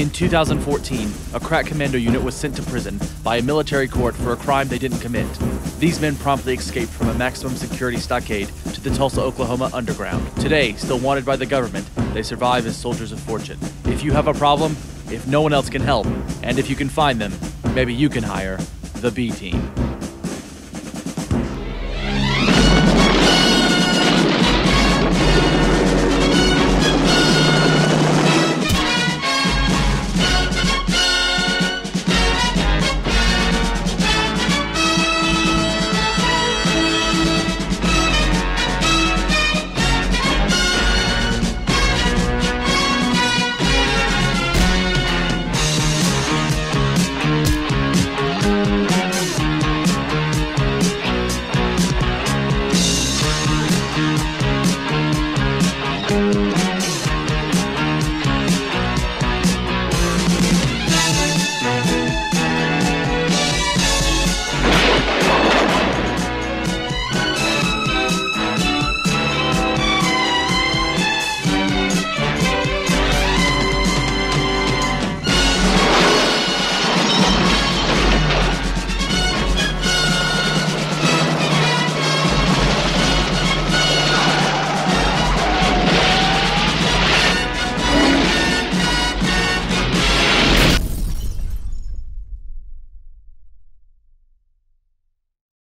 In 2014, a crack commando unit was sent to prison by a military court for a crime they didn't commit. These men promptly escaped from a maximum security stockade to the Tulsa, Oklahoma underground. Today, still wanted by the government, they survive as soldiers of fortune. If you have a problem, if no one else can help, and if you can find them, maybe you can hire the B Team.